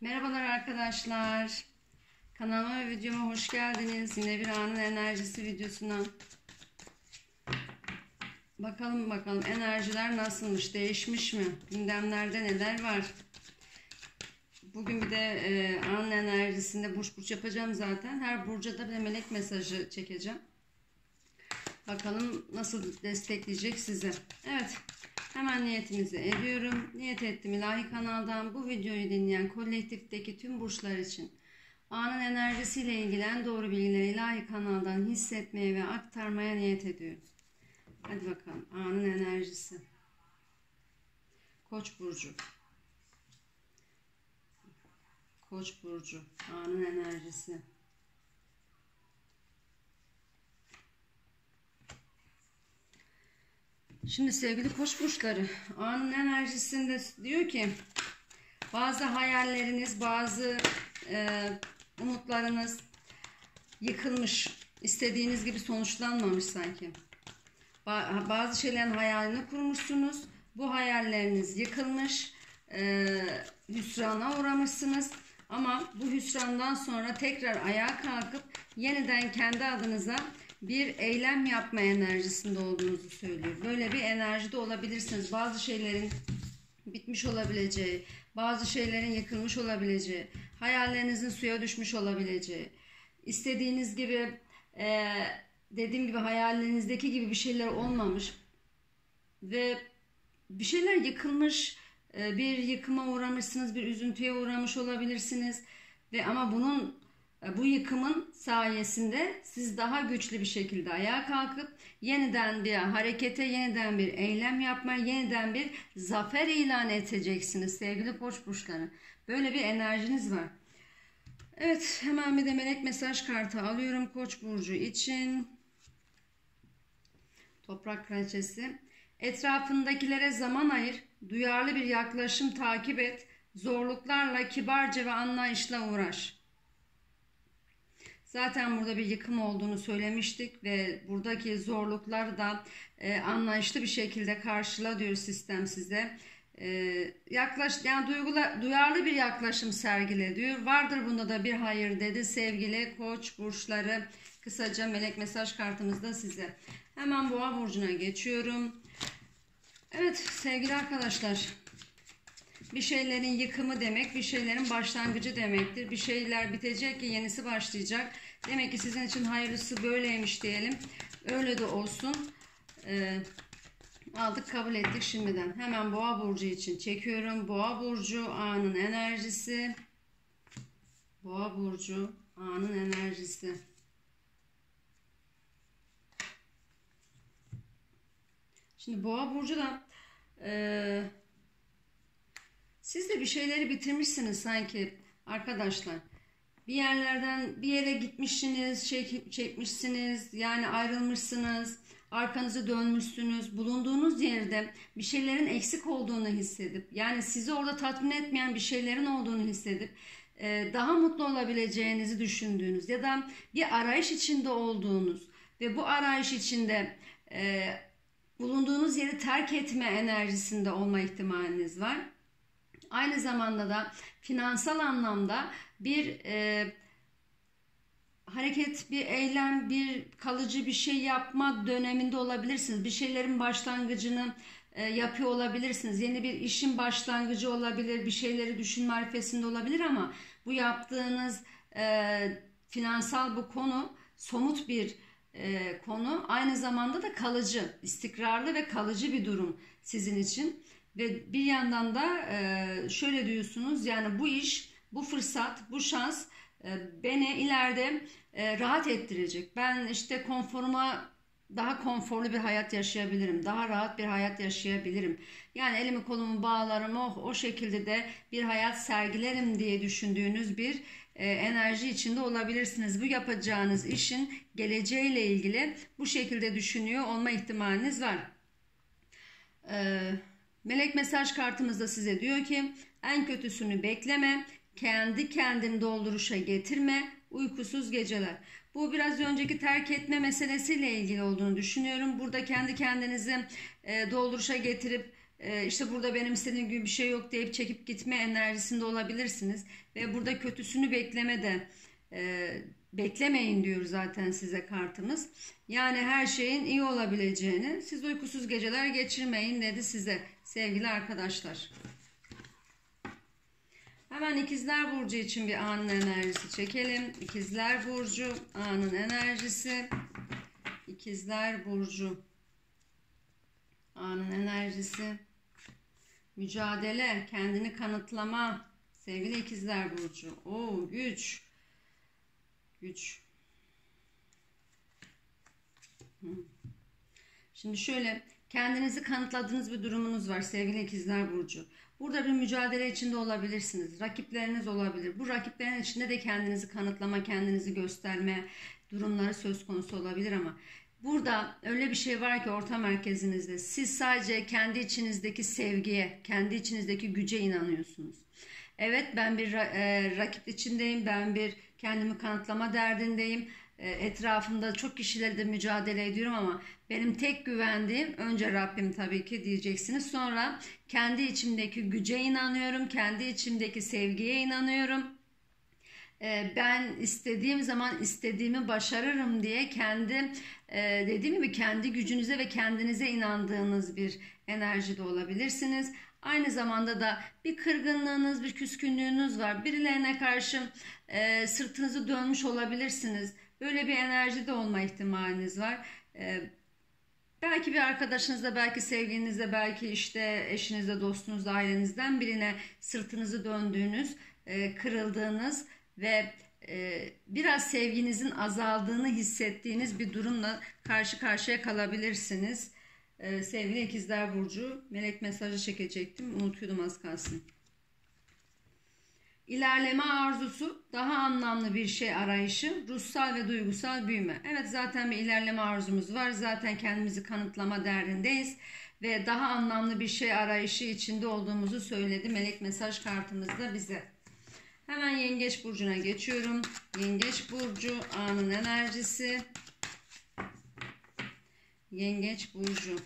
Merhabalar arkadaşlar. Kanalıma ve videoma hoş geldiniz. Yine bir anın enerjisi videosuna. Bakalım bakalım enerjiler nasılmış, değişmiş mi? Gündemlerde neler var? Bugün bir de e, anın enerjisinde burç burç yapacağım zaten. Her burca da bir melek mesajı çekeceğim. Bakalım nasıl destekleyecek sizi. Evet. Hemen niyetimizi ediyorum. Niyet ettim ilahi kanaldan bu videoyu dinleyen kolektifteki tüm burçlar için anın enerjisiyle ilgilen doğru bilgileri ilahi kanaldan hissetmeye ve aktarmaya niyet ediyorum. Hadi bakalım anın enerjisi. Koç burcu. Koç burcu anın enerjisi. Şimdi sevgili koç burçları anın enerjisinde diyor ki bazı hayalleriniz bazı e, umutlarınız yıkılmış istediğiniz gibi sonuçlanmamış sanki. Bazı şeylerin hayalini kurmuşsunuz bu hayalleriniz yıkılmış e, hüsrana uğramışsınız ama bu hüsrandan sonra tekrar ayağa kalkıp yeniden kendi adınıza bir eylem yapma enerjisinde olduğunuzu söylüyor. Böyle bir enerjide olabilirsiniz. Bazı şeylerin bitmiş olabileceği, bazı şeylerin yıkılmış olabileceği, hayallerinizin suya düşmüş olabileceği, istediğiniz gibi e, dediğim gibi hayallerinizdeki gibi bir şeyler olmamış ve bir şeyler yıkılmış, e, bir yıkıma uğramışsınız, bir üzüntüye uğramış olabilirsiniz ve ama bunun bu yıkımın sayesinde siz daha güçlü bir şekilde ayağa kalkıp yeniden bir harekete, yeniden bir eylem yapma, yeniden bir zafer ilan edeceksiniz sevgili koç burçları. Böyle bir enerjiniz var. Evet hemen bir de melek mesaj kartı alıyorum koç burcu için. Toprak kraliçesi. Etrafındakilere zaman ayır, duyarlı bir yaklaşım takip et, zorluklarla kibarca ve anlayışla uğraş. Zaten burada bir yıkım olduğunu söylemiştik ve buradaki zorlukları da e, anlayışlı bir şekilde karşıla diyor sistem size. E, yaklaş yani duygula, duyarlı bir yaklaşım sergile diyor. Vardır bunda da bir hayır dedi sevgili koç burçları. Kısaca melek mesaj kartımızda size. Hemen boğa burcuna geçiyorum. Evet sevgili arkadaşlar bir şeylerin yıkımı demek, bir şeylerin başlangıcı demektir. Bir şeyler bitecek ki yenisi başlayacak. Demek ki sizin için hayırlısı böyleymiş diyelim. Öyle de olsun. Ee, aldık kabul ettik şimdiden. Hemen boğa burcu için çekiyorum. Boğa burcu anın enerjisi. Boğa burcu anın enerjisi. Şimdi boğa burcu da e, siz de bir şeyleri bitirmişsiniz sanki arkadaşlar. Bir yerlerden bir yere gitmişsiniz, çek, çekmişsiniz, yani ayrılmışsınız, arkanızı dönmüşsünüz. Bulunduğunuz yerde bir şeylerin eksik olduğunu hissedip, yani sizi orada tatmin etmeyen bir şeylerin olduğunu hissedip e, daha mutlu olabileceğinizi düşündüğünüz ya da bir arayış içinde olduğunuz ve bu arayış içinde e, bulunduğunuz yeri terk etme enerjisinde olma ihtimaliniz var. Aynı zamanda da finansal anlamda bir e, hareket, bir eylem, bir kalıcı bir şey yapma döneminde olabilirsiniz. Bir şeylerin başlangıcını e, yapıyor olabilirsiniz. Yeni bir işin başlangıcı olabilir, bir şeyleri düşünme arifesinde olabilir ama bu yaptığınız e, finansal bu konu somut bir e, konu. Aynı zamanda da kalıcı, istikrarlı ve kalıcı bir durum sizin için. Ve bir yandan da e, şöyle diyorsunuz yani bu iş, bu fırsat, bu şans e, beni ileride e, rahat ettirecek. Ben işte konforuma daha konforlu bir hayat yaşayabilirim. Daha rahat bir hayat yaşayabilirim. Yani elimi kolumu bağlarım oh, o şekilde de bir hayat sergilerim diye düşündüğünüz bir e, enerji içinde olabilirsiniz. Bu yapacağınız işin geleceğiyle ilgili bu şekilde düşünüyor olma ihtimaliniz var. Eee Melek mesaj kartımızda size diyor ki en kötüsünü bekleme, kendi kendini dolduruşa getirme, uykusuz geceler. Bu biraz önceki terk etme meselesiyle ilgili olduğunu düşünüyorum. Burada kendi kendinizi e, dolduruşa getirip e, işte burada benim istediğim gibi bir şey yok deyip çekip gitme enerjisinde olabilirsiniz. Ve burada kötüsünü bekleme de e, beklemeyin diyor zaten size kartımız. Yani her şeyin iyi olabileceğini, siz uykusuz geceler geçirmeyin dedi size sevgili arkadaşlar. Hemen ikizler burcu için bir anın enerjisi çekelim. İkizler burcu anın enerjisi. İkizler burcu anın enerjisi. Mücadele, kendini kanıtlama. Sevgili ikizler burcu. Oo güç. Güç. Şimdi şöyle kendinizi kanıtladığınız bir durumunuz var sevgili ikizler burcu. Burada bir mücadele içinde olabilirsiniz. Rakipleriniz olabilir. Bu rakiplerin içinde de kendinizi kanıtlama, kendinizi gösterme durumları söz konusu olabilir ama burada öyle bir şey var ki orta merkezinizde siz sadece kendi içinizdeki sevgiye, kendi içinizdeki güce inanıyorsunuz. Evet ben bir e, rakip içindeyim, ben bir kendimi kanıtlama derdindeyim. E, etrafımda çok kişilerle de mücadele ediyorum ama benim tek güvendiğim önce Rabbim tabii ki diyeceksiniz. Sonra kendi içimdeki güce inanıyorum, kendi içimdeki sevgiye inanıyorum. E, ben istediğim zaman istediğimi başarırım diye kendi e, dediğim gibi kendi gücünüze ve kendinize inandığınız bir enerjide olabilirsiniz. Aynı zamanda da bir kırgınlığınız, bir küskünlüğünüz var. Birilerine karşı e, sırtınızı dönmüş olabilirsiniz. Böyle bir enerjide olma ihtimaliniz var. E, belki bir arkadaşınızla, belki sevgilinizle, belki işte eşinizle, dostunuzla, ailenizden birine sırtınızı döndüğünüz, e, kırıldığınız ve e, biraz sevginizin azaldığını hissettiğiniz bir durumla karşı karşıya kalabilirsiniz. Ee, sevgili ikizler Burcu, melek mesajı çekecektim. Unutuyordum az kalsın. İlerleme arzusu, daha anlamlı bir şey arayışı, ruhsal ve duygusal büyüme. Evet zaten bir ilerleme arzumuz var. Zaten kendimizi kanıtlama derdindeyiz. Ve daha anlamlı bir şey arayışı içinde olduğumuzu söyledi melek mesaj kartımızda bize. Hemen Yengeç Burcu'na geçiyorum. Yengeç Burcu anın enerjisi. Yengeç burcu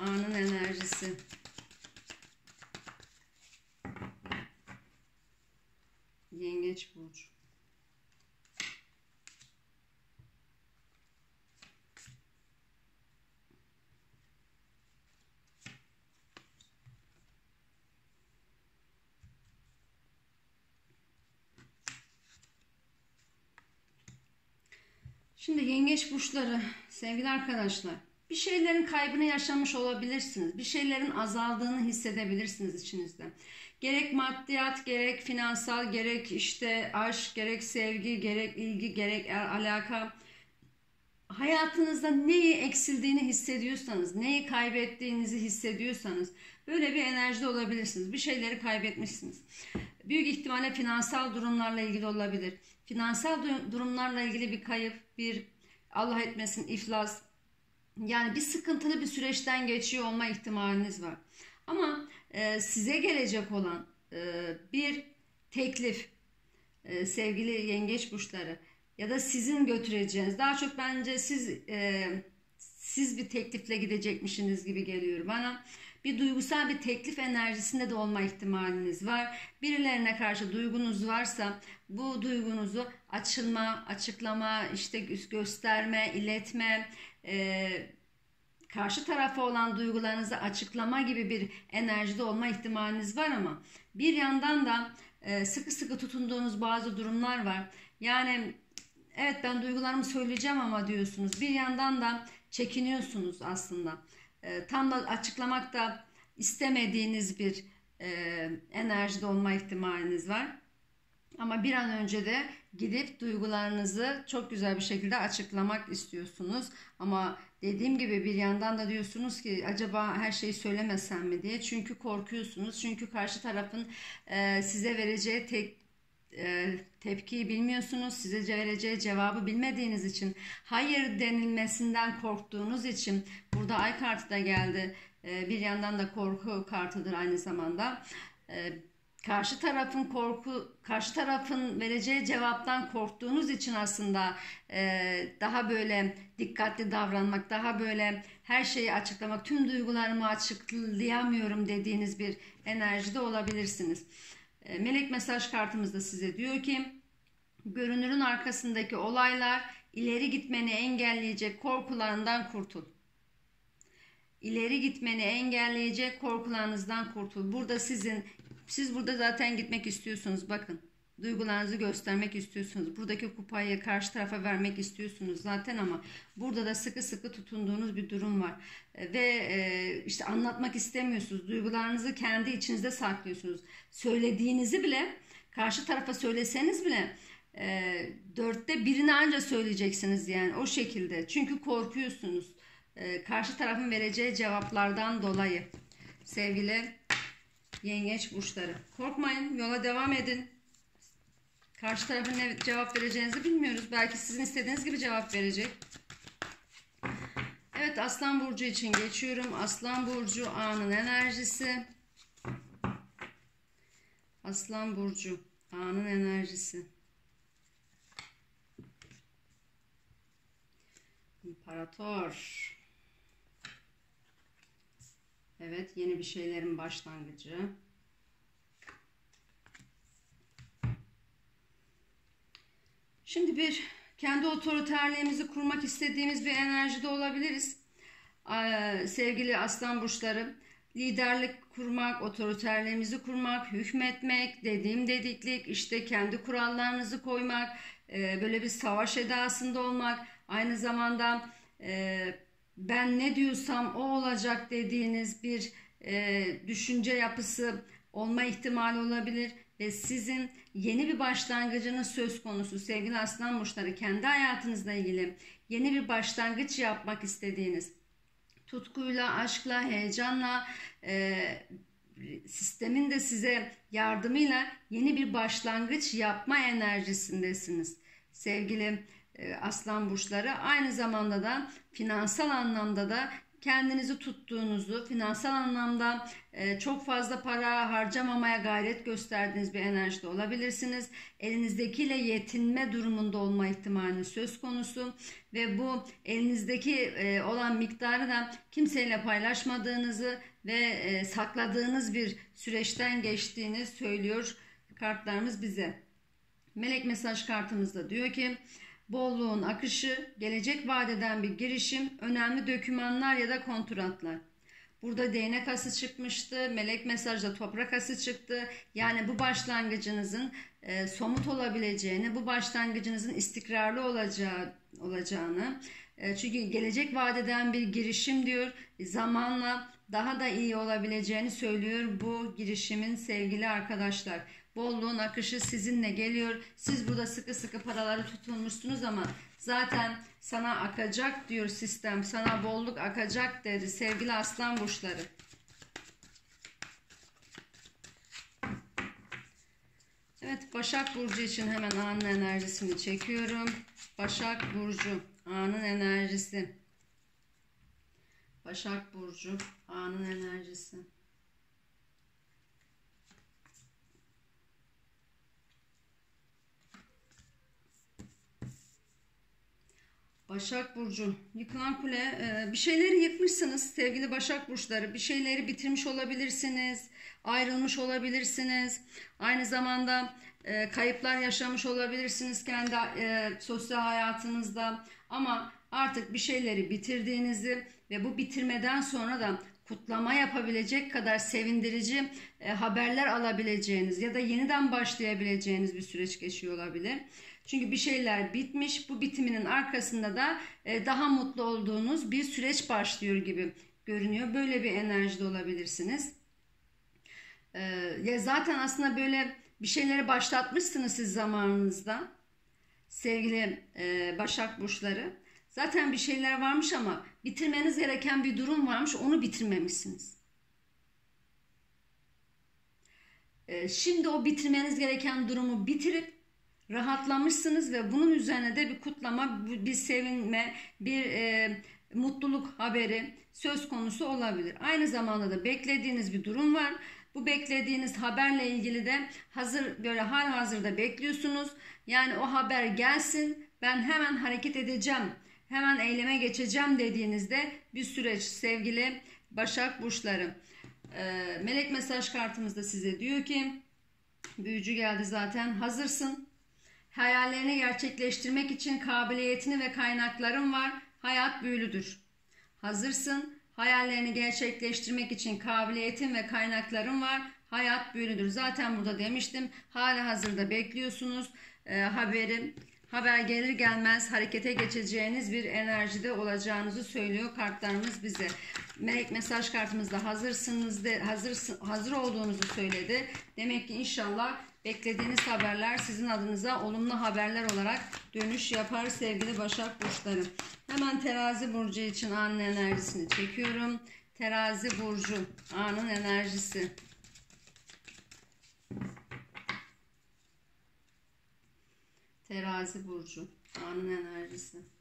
anın enerjisi. Yengeç burcu. Şimdi yengeç burçları sevgili arkadaşlar bir şeylerin kaybını yaşamış olabilirsiniz. Bir şeylerin azaldığını hissedebilirsiniz içinizde. Gerek maddiyat, gerek finansal, gerek işte aşk, gerek sevgi, gerek ilgi, gerek alaka. Hayatınızda neyi eksildiğini hissediyorsanız, neyi kaybettiğinizi hissediyorsanız böyle bir enerjide olabilirsiniz. Bir şeyleri kaybetmişsiniz. Büyük ihtimalle finansal durumlarla ilgili olabilir. Finansal durumlarla ilgili bir kayıp, bir Allah etmesin iflas, yani bir sıkıntılı bir süreçten geçiyor olma ihtimaliniz var. Ama e, size gelecek olan e, bir teklif e, sevgili yengeç burçları ya da sizin götüreceğiniz daha çok bence siz siz bir teklifle gidecekmişsiniz gibi geliyor bana. Bir duygusal bir teklif enerjisinde de olma ihtimaliniz var. Birilerine karşı duygunuz varsa bu duygunuzu açılma, açıklama, işte gösterme, iletme, karşı tarafa olan duygularınızı açıklama gibi bir enerjide olma ihtimaliniz var ama bir yandan da e, sıkı sıkı tutunduğunuz bazı durumlar var. Yani evet ben duygularımı söyleyeceğim ama diyorsunuz. Bir yandan da çekiniyorsunuz aslında. E, tam da açıklamak da istemediğiniz bir e, enerjide olma ihtimaliniz var. Ama bir an önce de gidip duygularınızı çok güzel bir şekilde açıklamak istiyorsunuz. Ama dediğim gibi bir yandan da diyorsunuz ki acaba her şeyi söylemesem mi diye. Çünkü korkuyorsunuz. Çünkü karşı tarafın e, size vereceği tek e, tepkiyi bilmiyorsunuz. Size vereceği cevabı bilmediğiniz için, hayır denilmesinden korktuğunuz için burada ay kartı da geldi. E, bir yandan da korku kartıdır aynı zamanda. E, karşı tarafın korku, karşı tarafın vereceği cevaptan korktuğunuz için aslında e, daha böyle dikkatli davranmak, daha böyle her şeyi açıklamak, tüm duygularımı açıklayamıyorum dediğiniz bir enerjide olabilirsiniz. E, melek mesaj kartımızda size diyor ki görünürün arkasındaki olaylar ileri gitmeni engelleyecek korkularından kurtul. İleri gitmeni engelleyecek korkularınızdan kurtul. Burada sizin siz burada zaten gitmek istiyorsunuz. Bakın duygularınızı göstermek istiyorsunuz. Buradaki kupayı karşı tarafa vermek istiyorsunuz zaten ama burada da sıkı sıkı tutunduğunuz bir durum var. E, ve e, işte anlatmak istemiyorsunuz. Duygularınızı kendi içinizde saklıyorsunuz. Söylediğinizi bile karşı tarafa söyleseniz bile e, dörtte birini anca söyleyeceksiniz yani o şekilde. Çünkü korkuyorsunuz. Karşı tarafın vereceği cevaplardan dolayı. Sevgili yengeç burçları. Korkmayın yola devam edin. Karşı tarafın ne cevap vereceğinizi bilmiyoruz. Belki sizin istediğiniz gibi cevap verecek. Evet Aslan Burcu için geçiyorum. Aslan Burcu anın enerjisi. Aslan Burcu anın enerjisi. İmparator. Evet yeni bir şeylerin başlangıcı. Şimdi bir kendi otoriterliğimizi kurmak istediğimiz bir enerjide olabiliriz. Sevgili aslan burçları liderlik kurmak, otoriterliğimizi kurmak, hükmetmek, dediğim dediklik, işte kendi kurallarınızı koymak, e, böyle bir savaş edasında olmak, aynı zamanda e, ben ne diyorsam o olacak dediğiniz bir e, düşünce yapısı olma ihtimali olabilir ve sizin yeni bir başlangıcınız söz konusu sevgili aslan burçları kendi hayatınızla ilgili yeni bir başlangıç yapmak istediğiniz tutkuyla, aşkla, heyecanla e, sistemin de size yardımıyla yeni bir başlangıç yapma enerjisindesiniz. Sevgili aslan burçları aynı zamanda da finansal anlamda da kendinizi tuttuğunuzu, finansal anlamda e, çok fazla para harcamamaya gayret gösterdiğiniz bir enerjide olabilirsiniz. Elinizdekiyle yetinme durumunda olma ihtimali söz konusu ve bu elinizdeki e, olan miktarı da kimseyle paylaşmadığınızı ve e, sakladığınız bir süreçten geçtiğini söylüyor kartlarımız bize. Melek mesaj kartımızda diyor ki bolluğun akışı, gelecek vadeden bir girişim, önemli dokümanlar ya da kontratlar. Burada değnek ası çıkmıştı, melek mesajda toprak ası çıktı. Yani bu başlangıcınızın e, somut olabileceğini, bu başlangıcınızın istikrarlı olacağı olacağını, e, çünkü gelecek vadeden bir girişim diyor, zamanla daha da iyi olabileceğini söylüyor bu girişimin sevgili arkadaşlar. Bolluğun akışı sizinle geliyor. Siz burada sıkı sıkı paraları tutulmuşsunuz ama zaten sana akacak diyor sistem. Sana bolluk akacak dedi sevgili aslan burçları. Evet Başak Burcu için hemen anın enerjisini çekiyorum. Başak Burcu anın enerjisi. Başak Burcu anın enerjisi. Başak Burcu. Yıkılan kule. E, bir şeyleri yıkmışsınız sevgili Başak Burçları. Bir şeyleri bitirmiş olabilirsiniz. Ayrılmış olabilirsiniz. Aynı zamanda e, kayıplar yaşamış olabilirsiniz kendi e, sosyal hayatınızda. Ama artık bir şeyleri bitirdiğinizi ve bu bitirmeden sonra da kutlama yapabilecek kadar sevindirici haberler alabileceğiniz ya da yeniden başlayabileceğiniz bir süreç geçiyor olabilir. Çünkü bir şeyler bitmiş. Bu bitiminin arkasında da e, daha mutlu olduğunuz bir süreç başlıyor gibi görünüyor. Böyle bir enerjide olabilirsiniz. E, ya zaten aslında böyle bir şeyleri başlatmışsınız siz zamanınızda. Sevgili e, Başak Burçları. Zaten bir şeyler varmış ama bitirmeniz gereken bir durum varmış. Onu bitirmemişsiniz. Şimdi o bitirmeniz gereken durumu bitirip rahatlamışsınız ve bunun üzerine de bir kutlama, bir sevinme, bir e, mutluluk haberi söz konusu olabilir. Aynı zamanda da beklediğiniz bir durum var. Bu beklediğiniz haberle ilgili de hazır böyle hal hazırda bekliyorsunuz. Yani o haber gelsin ben hemen hareket edeceğim hemen eyleme geçeceğim dediğinizde bir süreç sevgili Başak Burçları. Ee, melek mesaj kartımızda size diyor ki büyücü geldi zaten hazırsın. Hayallerini gerçekleştirmek için kabiliyetini ve kaynakların var. Hayat büyülüdür. Hazırsın. Hayallerini gerçekleştirmek için kabiliyetin ve kaynakların var. Hayat büyülüdür. Zaten burada demiştim. Hala hazırda bekliyorsunuz e, haberi. Haber gelir gelmez harekete geçeceğiniz bir enerjide olacağınızı söylüyor kartlarımız bize. Melek mesaj kartımızda hazırsınız de hazır hazır olduğunuzu söyledi. Demek ki inşallah beklediğiniz haberler sizin adınıza olumlu haberler olarak dönüş yapar sevgili Başak burçları. Hemen Terazi burcu için anın enerjisini çekiyorum. Terazi burcu anın enerjisi. Terazi burcu anın enerjisi.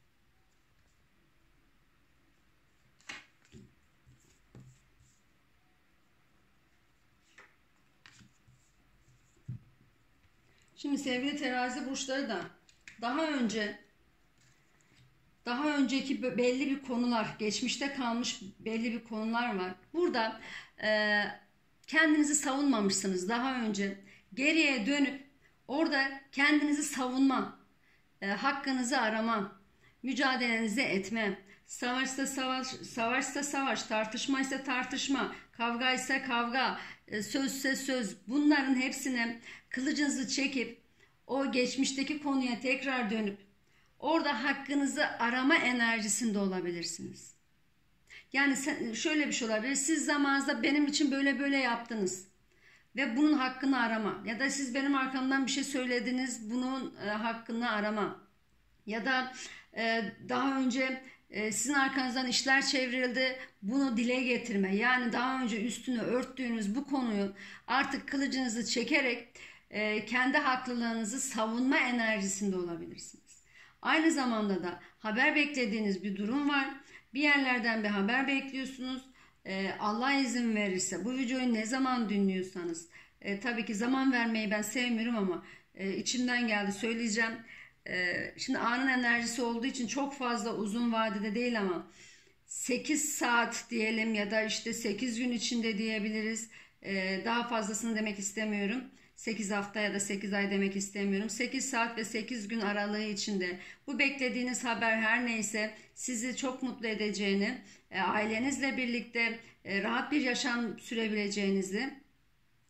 Şimdi sevgili terazi burçları da daha önce daha önceki belli bir konular, geçmişte kalmış belli bir konular var. Burada e, kendinizi savunmamışsınız daha önce. Geriye dönüp orada kendinizi savunma, e, hakkınızı arama, mücadelenizi etme, savaşta savaş, savaşta savaş, tartışma ise tartışma, kavga ise kavga, e, sözse söz bunların hepsine kılıcınızı çekip o geçmişteki konuya tekrar dönüp orada hakkınızı arama enerjisinde olabilirsiniz. Yani şöyle bir şey olabilir. Siz zamanınızda benim için böyle böyle yaptınız ve bunun hakkını arama ya da siz benim arkamdan bir şey söylediniz bunun e, hakkını arama ya da e, daha önce sizin arkanızdan işler çevrildi bunu dile getirme yani daha önce üstünü örttüğünüz bu konuyu artık kılıcınızı çekerek e, kendi haklılığınızı savunma enerjisinde olabilirsiniz. Aynı zamanda da haber beklediğiniz bir durum var. Bir yerlerden bir haber bekliyorsunuz. E, Allah izin verirse bu videoyu ne zaman dinliyorsanız e, tabii ki zaman vermeyi ben sevmiyorum ama e, içimden geldi söyleyeceğim. E, şimdi anın enerjisi olduğu için çok fazla uzun vadede değil ama 8 saat diyelim ya da işte 8 gün içinde diyebiliriz. E, daha fazlasını demek istemiyorum. 8 hafta ya da 8 ay demek istemiyorum. 8 saat ve 8 gün aralığı içinde bu beklediğiniz haber her neyse sizi çok mutlu edeceğini, e, ailenizle birlikte e, rahat bir yaşam sürebileceğinizi,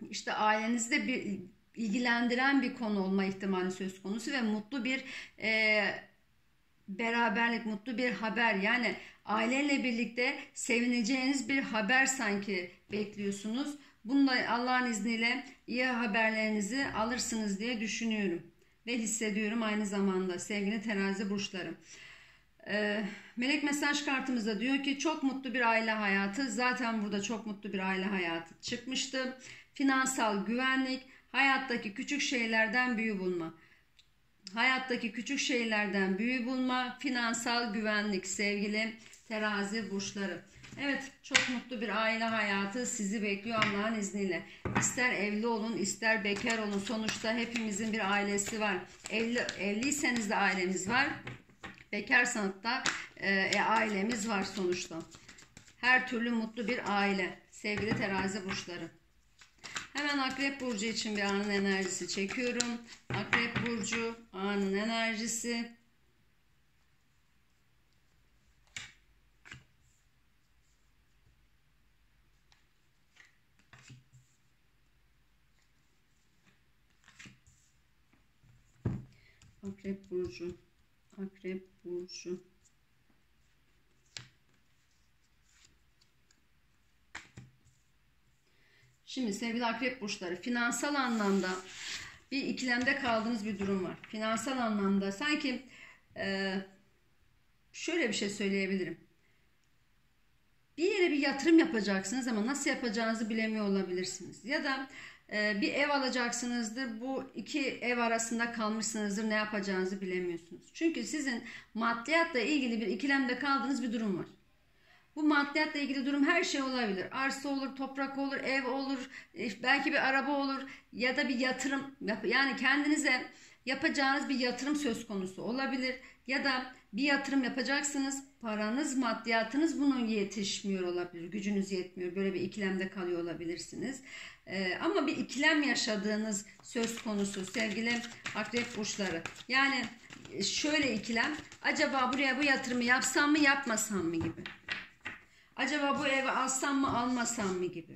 işte ailenizde bir ilgilendiren bir konu olma ihtimali söz konusu ve mutlu bir e, beraberlik, mutlu bir haber yani aileyle birlikte sevineceğiniz bir haber sanki bekliyorsunuz. Bunda Allah'ın izniyle iyi haberlerinizi alırsınız diye düşünüyorum ve hissediyorum aynı zamanda sevgili terazi burçları. Ee, melek mesaj kartımızda diyor ki çok mutlu bir aile hayatı. Zaten burada çok mutlu bir aile hayatı çıkmıştı. Finansal güvenlik, hayattaki küçük şeylerden büyü bulma. Hayattaki küçük şeylerden büyü bulma, finansal güvenlik sevgili terazi burçları. Evet çok mutlu bir aile hayatı sizi bekliyor Allah'ın izniyle. İster evli olun ister bekar olun sonuçta hepimizin bir ailesi var. Evli, evliyseniz de ailemiz var. Bekarsanız da e, e, ailemiz var sonuçta. Her türlü mutlu bir aile sevgili terazi burçları. Hemen Akrep Burcu için bir anın enerjisi çekiyorum. Akrep Burcu anın enerjisi. Akrep Burcu. Akrep Burcu. Şimdi sevgili akrep burçları finansal anlamda bir ikilemde kaldığınız bir durum var. Finansal anlamda sanki e, şöyle bir şey söyleyebilirim. Bir yere bir yatırım yapacaksınız ama nasıl yapacağınızı bilemiyor olabilirsiniz. Ya da ee, bir ev alacaksınızdır. Bu iki ev arasında kalmışsınızdır. Ne yapacağınızı bilemiyorsunuz. Çünkü sizin maddiyatla ilgili bir ikilemde kaldığınız bir durum var. Bu maddiyatla ilgili durum her şey olabilir. Arsa olur, toprak olur, ev olur, belki bir araba olur ya da bir yatırım. Yani kendinize yapacağınız bir yatırım söz konusu olabilir ya da bir yatırım yapacaksınız paranız maddiyatınız bunun yetişmiyor olabilir gücünüz yetmiyor böyle bir ikilemde kalıyor olabilirsiniz ee, ama bir ikilem yaşadığınız söz konusu sevgili akrep burçları yani şöyle ikilem acaba buraya bu yatırımı yapsam mı yapmasam mı gibi acaba bu evi alsam mı almasam mı gibi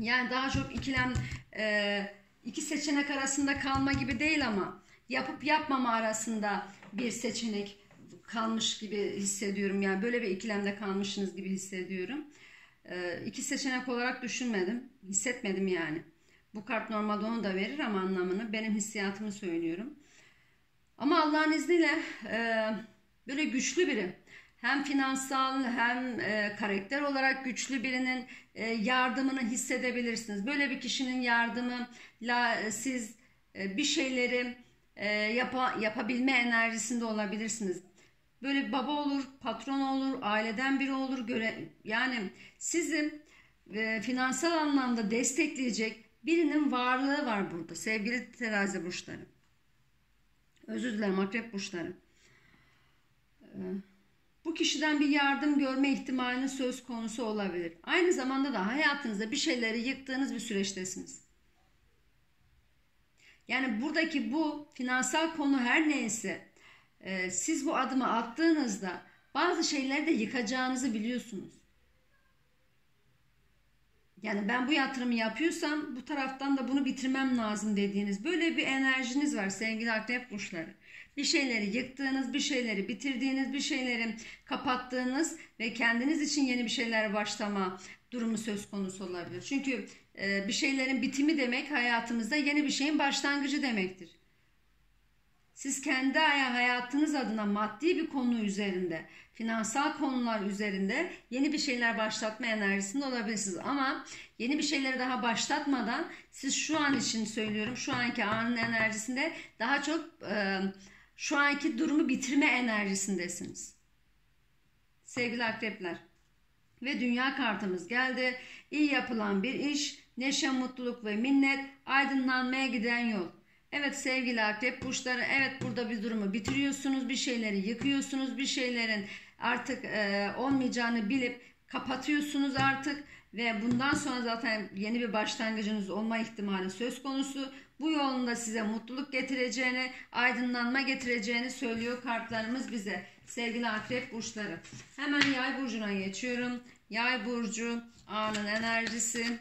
yani daha çok ikilem e, iki seçenek arasında kalma gibi değil ama yapıp yapmama arasında bir seçenek kalmış gibi hissediyorum. Yani böyle bir ikilemde kalmışsınız gibi hissediyorum. E, iki seçenek olarak düşünmedim. Hissetmedim yani. Bu kart normalde onu da verir ama anlamını benim hissiyatımı söylüyorum. Ama Allah'ın izniyle e, böyle güçlü biri hem finansal hem e, karakter olarak güçlü birinin e, yardımını hissedebilirsiniz. Böyle bir kişinin yardımıyla e, siz e, bir şeyleri e, yapa, yapabilme enerjisinde olabilirsiniz. Böyle baba olur, patron olur, aileden biri olur. Göre, yani sizin e, finansal anlamda destekleyecek birinin varlığı var burada sevgili terazi burçları. Özür dilerim akrep burçları. Ee, bu kişiden bir yardım görme ihtimalinin söz konusu olabilir. Aynı zamanda da hayatınızda bir şeyleri yıktığınız bir süreçtesiniz. Yani buradaki bu finansal konu her neyse e, siz bu adımı attığınızda bazı şeyleri de yıkacağınızı biliyorsunuz. Yani ben bu yatırımı yapıyorsam bu taraftan da bunu bitirmem lazım dediğiniz böyle bir enerjiniz var sevgili akrep burçları bir şeyleri yıktığınız, bir şeyleri bitirdiğiniz, bir şeyleri kapattığınız ve kendiniz için yeni bir şeyler başlama durumu söz konusu olabilir. Çünkü e, bir şeylerin bitimi demek hayatımızda yeni bir şeyin başlangıcı demektir. Siz kendi hayatınız adına maddi bir konu üzerinde, finansal konular üzerinde yeni bir şeyler başlatma enerjisinde olabilirsiniz. Ama yeni bir şeyleri daha başlatmadan siz şu an için söylüyorum, şu anki anın enerjisinde daha çok... E, şu anki durumu bitirme enerjisindesiniz. Sevgili akrepler. Ve dünya kartımız geldi. İyi yapılan bir iş, neşe, mutluluk ve minnet, aydınlanmaya giden yol. Evet sevgili akrep burçları evet burada bir durumu bitiriyorsunuz, bir şeyleri yıkıyorsunuz, bir şeylerin artık e, olmayacağını bilip kapatıyorsunuz artık ve bundan sonra zaten yeni bir başlangıcınız olma ihtimali söz konusu. Bu yolunda size mutluluk getireceğini, aydınlanma getireceğini söylüyor kartlarımız bize. Sevgili akrep burçları. Hemen yay burcuna geçiyorum. Yay burcu anın enerjisi.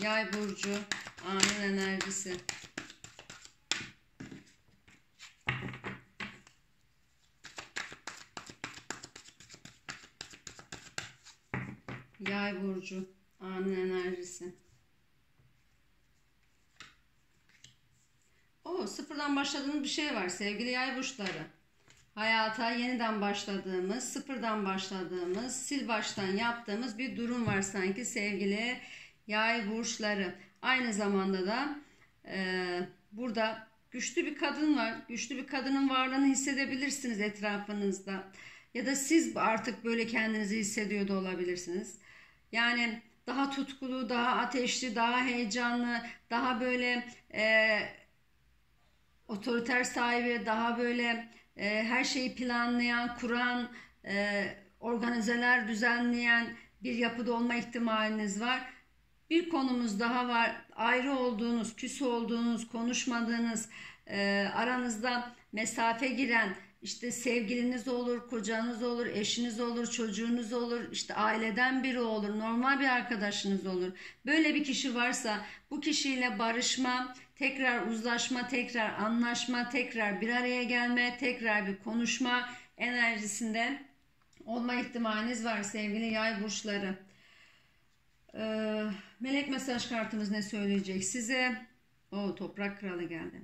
Yay burcu anın enerjisi. Yay burcu anın enerjisi. O sıfırdan başladığımız bir şey var sevgili yay burçları. Hayata yeniden başladığımız, sıfırdan başladığımız, sil baştan yaptığımız bir durum var sanki sevgili yay burçları. Aynı zamanda da e, burada güçlü bir kadın var. Güçlü bir kadının varlığını hissedebilirsiniz etrafınızda. Ya da siz artık böyle kendinizi hissediyor da olabilirsiniz. Yani daha tutkulu, daha ateşli, daha heyecanlı, daha böyle e, otoriter sahibi, daha böyle e, her şeyi planlayan, kuran, e, organizeler düzenleyen bir yapıda olma ihtimaliniz var. Bir konumuz daha var. Ayrı olduğunuz, küs olduğunuz, konuşmadığınız, e, aranızda mesafe giren, işte sevgiliniz olur, kocanız olur, eşiniz olur, çocuğunuz olur, işte aileden biri olur, normal bir arkadaşınız olur. Böyle bir kişi varsa bu kişiyle barışma, tekrar uzlaşma, tekrar anlaşma, tekrar bir araya gelme, tekrar bir konuşma enerjisinde olma ihtimaliniz var sevgili yay burçları. Ee, melek mesaj kartımız ne söyleyecek size? O toprak kralı geldi.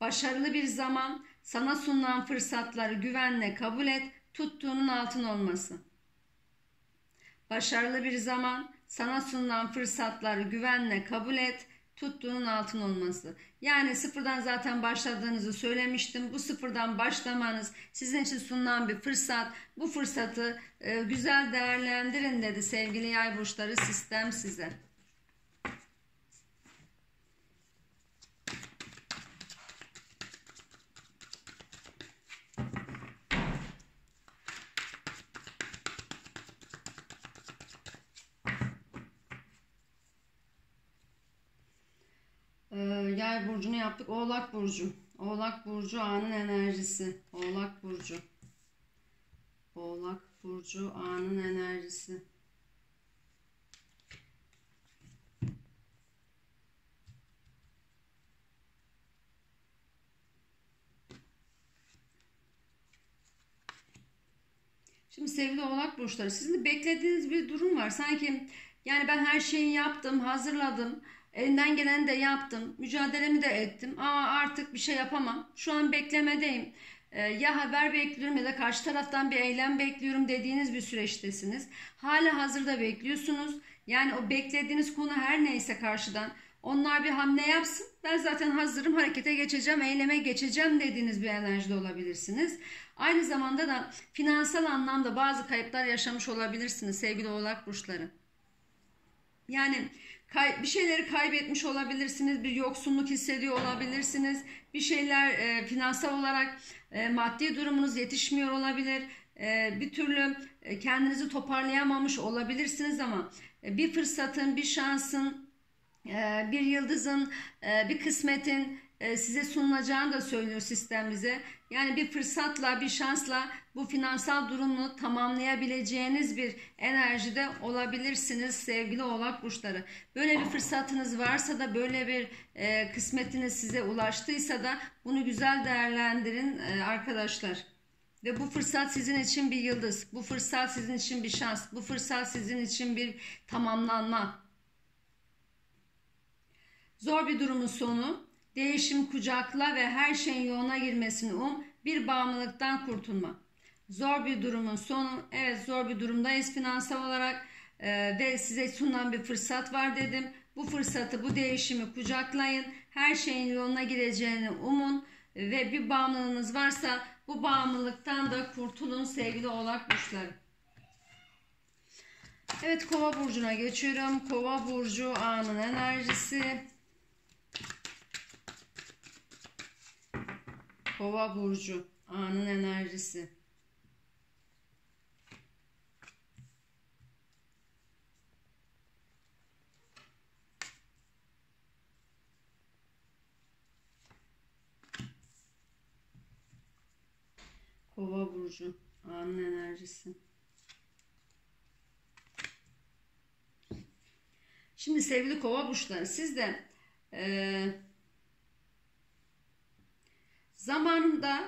Başarılı bir zaman, sana sunulan fırsatları güvenle kabul et, tuttuğunun altın olması. Başarılı bir zaman, sana sunulan fırsatları güvenle kabul et, tuttuğunun altın olması. Yani sıfırdan zaten başladığınızı söylemiştim. Bu sıfırdan başlamanız sizin için sunulan bir fırsat. Bu fırsatı e, güzel değerlendirin dedi sevgili yay burçları sistem size. Yay burcunu yaptık. Oğlak burcu. Oğlak burcu anın enerjisi. Oğlak burcu. Oğlak burcu anın enerjisi. Şimdi sevgili oğlak burçları sizin beklediğiniz bir durum var. Sanki yani ben her şeyi yaptım, hazırladım. Elinden geleni de yaptım. Mücadelemi de ettim. Ama artık bir şey yapamam. Şu an beklemedeyim. Ee, ya haber bekliyorum ya da karşı taraftan bir eylem bekliyorum dediğiniz bir süreçtesiniz. Hala hazırda bekliyorsunuz. Yani o beklediğiniz konu her neyse karşıdan onlar bir hamle yapsın. Ben zaten hazırım harekete geçeceğim, eyleme geçeceğim dediğiniz bir enerjide olabilirsiniz. Aynı zamanda da finansal anlamda bazı kayıplar yaşamış olabilirsiniz sevgili oğlak burçları. Yani bir şeyleri kaybetmiş olabilirsiniz, bir yoksunluk hissediyor olabilirsiniz, bir şeyler e, finansal olarak e, maddi durumunuz yetişmiyor olabilir, e, bir türlü e, kendinizi toparlayamamış olabilirsiniz ama e, bir fırsatın, bir şansın, e, bir yıldızın, e, bir kısmetin e, size sunulacağını da söylüyor sistem bize. Yani bir fırsatla, bir şansla bu finansal durumu tamamlayabileceğiniz bir enerjide olabilirsiniz sevgili oğlak burçları. Böyle bir fırsatınız varsa da böyle bir e, kısmetiniz size ulaştıysa da bunu güzel değerlendirin e, arkadaşlar. Ve bu fırsat sizin için bir yıldız, bu fırsat sizin için bir şans, bu fırsat sizin için bir tamamlanma. Zor bir durumun sonu Değişim kucakla ve her şeyin yoluna girmesini um. Bir bağımlılıktan kurtulma. Zor bir durumun sonu. Evet zor bir durumdayız finansal olarak. Ee, ve size sunulan bir fırsat var dedim. Bu fırsatı, bu değişimi kucaklayın. Her şeyin yoluna gireceğini umun. Ve bir bağımlılığınız varsa bu bağımlılıktan da kurtulun sevgili oğlak burçları. Evet kova burcuna geçiyorum. Kova burcu anın enerjisi. Kova burcu anın enerjisi. Kova burcu anın enerjisi. Şimdi sevgili kova burçları siz de e, zamanında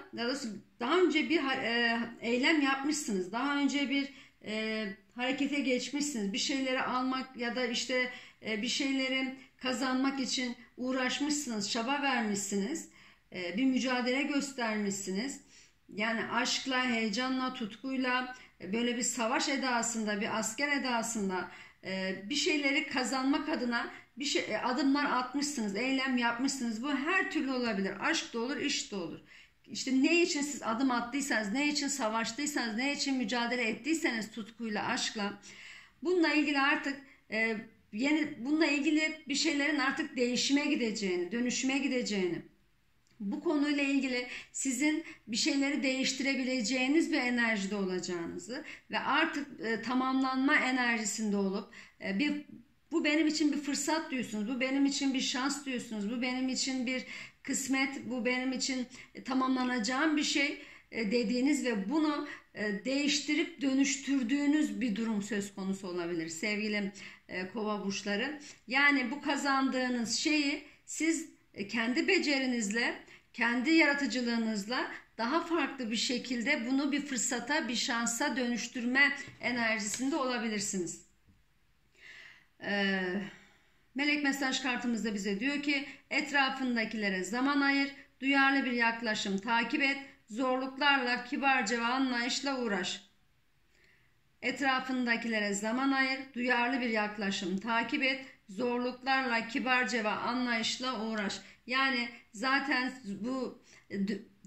daha önce bir e, eylem yapmışsınız. Daha önce bir e, harekete geçmişsiniz. Bir şeyleri almak ya da işte e, bir şeyleri kazanmak için uğraşmışsınız, çaba vermişsiniz. E, bir mücadele göstermişsiniz. Yani aşkla, heyecanla, tutkuyla e, böyle bir savaş edasında, bir asker edasında e, bir şeyleri kazanmak adına bir şey e, adımlar atmışsınız, eylem yapmışsınız. Bu her türlü olabilir. Aşk da olur, iş de olur. İşte ne için siz adım attıysanız, ne için savaştıysanız, ne için mücadele ettiyseniz tutkuyla, aşkla bununla ilgili artık e, yeni bununla ilgili bir şeylerin artık değişime gideceğini, dönüşüme gideceğini bu konuyla ilgili sizin bir şeyleri değiştirebileceğiniz bir enerjide olacağınızı ve artık e, tamamlanma enerjisinde olup e, bir bu benim için bir fırsat diyorsunuz. Bu benim için bir şans diyorsunuz. Bu benim için bir kısmet. Bu benim için e, tamamlanacağım bir şey e, dediğiniz ve bunu e, değiştirip dönüştürdüğünüz bir durum söz konusu olabilir sevgili kova burçları. Yani bu kazandığınız şeyi siz kendi becerinizle, kendi yaratıcılığınızla daha farklı bir şekilde bunu bir fırsata, bir şansa dönüştürme enerjisinde olabilirsiniz. Ee, melek mesaj kartımızda bize diyor ki etrafındakilere zaman ayır, duyarlı bir yaklaşım takip et, zorluklarla kibarca ve anlayışla uğraş. Etrafındakilere zaman ayır, duyarlı bir yaklaşım takip et, zorluklarla kibarca ve anlayışla uğraş. Yani zaten bu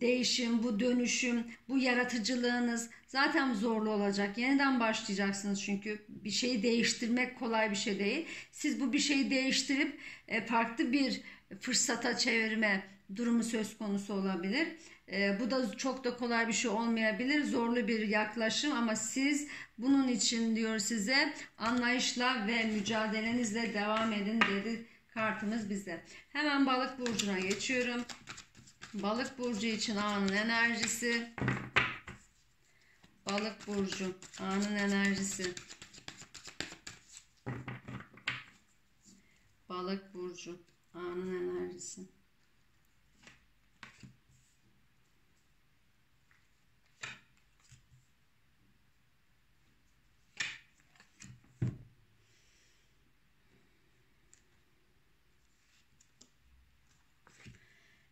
değişim, bu dönüşüm, bu yaratıcılığınız zaten zorlu olacak. Yeniden başlayacaksınız çünkü bir şeyi değiştirmek kolay bir şey değil. Siz bu bir şeyi değiştirip e, farklı bir fırsata çevirme durumu söz konusu olabilir. E, bu da çok da kolay bir şey olmayabilir. Zorlu bir yaklaşım ama siz bunun için diyor size anlayışla ve mücadelenizle devam edin dedi kartımız bize. Hemen balık burcuna geçiyorum. Balık burcu için anın enerjisi. Balık burcu anın enerjisi. Balık burcu anın enerjisi.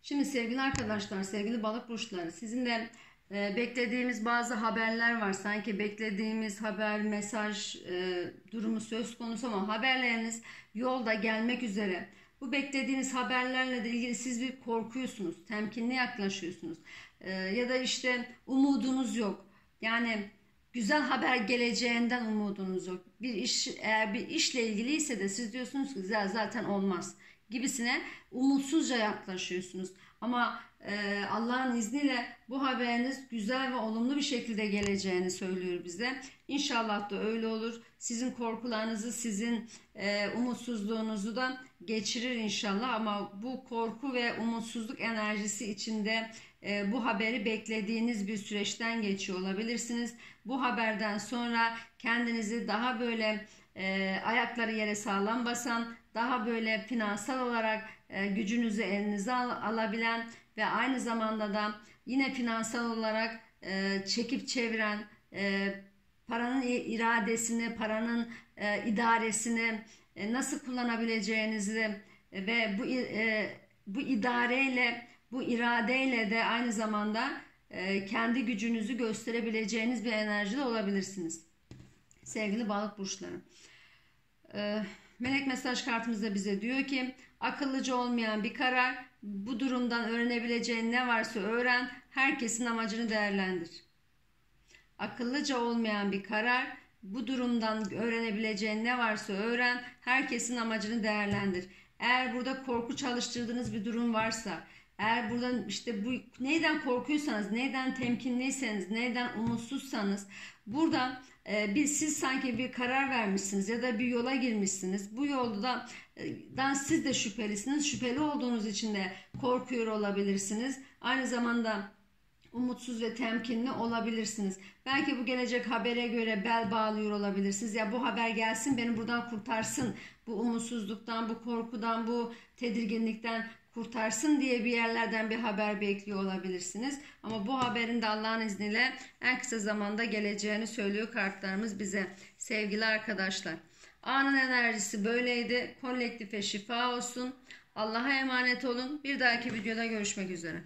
Şimdi sevgili arkadaşlar, sevgili balık burçları, sizin de e, beklediğimiz bazı haberler var. Sanki beklediğimiz haber, mesaj e, durumu söz konusu ama haberleriniz yolda gelmek üzere. Bu beklediğiniz haberlerle de ilgili siz bir korkuyorsunuz, temkinli yaklaşıyorsunuz. E, ya da işte umudunuz yok. Yani güzel haber geleceğinden umudunuz yok. Bir iş eğer bir işle ilgiliyse de siz diyorsunuz ki zaten olmaz gibisine umutsuzca yaklaşıyorsunuz. Ama e, Allah'ın izniyle bu haberiniz güzel ve olumlu bir şekilde geleceğini söylüyor bize. İnşallah da öyle olur. Sizin korkularınızı, sizin e, umutsuzluğunuzu da geçirir inşallah. Ama bu korku ve umutsuzluk enerjisi içinde e, bu haberi beklediğiniz bir süreçten geçiyor olabilirsiniz. Bu haberden sonra kendinizi daha böyle e, ayakları yere sağlam basan, daha böyle finansal olarak e, gücünüzü elinize al, alabilen ve aynı zamanda da yine finansal olarak e, çekip çeviren e, paranın iradesini, paranın idaresini nasıl kullanabileceğinizi ve bu bu idareyle, bu iradeyle de aynı zamanda kendi gücünüzü gösterebileceğiniz bir enerjide olabilirsiniz. Sevgili balık burçları. E, Melek mesaj kartımızda bize diyor ki akıllıca olmayan bir karar bu durumdan öğrenebileceğin ne varsa öğren herkesin amacını değerlendir. Akıllıca olmayan bir karar bu durumdan öğrenebileceğin ne varsa öğren herkesin amacını değerlendir. Eğer burada korku çalıştırdığınız bir durum varsa eğer buradan işte bu neyden korkuyorsanız, neyden temkinliyseniz, neyden umutsuzsanız buradan e, bir siz sanki bir karar vermişsiniz ya da bir yola girmişsiniz. Bu yolda dan siz de şüphelisiniz. Şüpheli olduğunuz için de korkuyor olabilirsiniz. Aynı zamanda umutsuz ve temkinli olabilirsiniz. Belki bu gelecek habere göre bel bağlıyor olabilirsiniz. Ya bu haber gelsin beni buradan kurtarsın. Bu umutsuzluktan, bu korkudan, bu tedirginlikten kurtarsın diye bir yerlerden bir haber bekliyor olabilirsiniz. Ama bu haberin de Allah'ın izniyle en kısa zamanda geleceğini söylüyor kartlarımız bize. Sevgili arkadaşlar. Anın enerjisi böyleydi. Kolektife şifa olsun. Allah'a emanet olun. Bir dahaki videoda görüşmek üzere.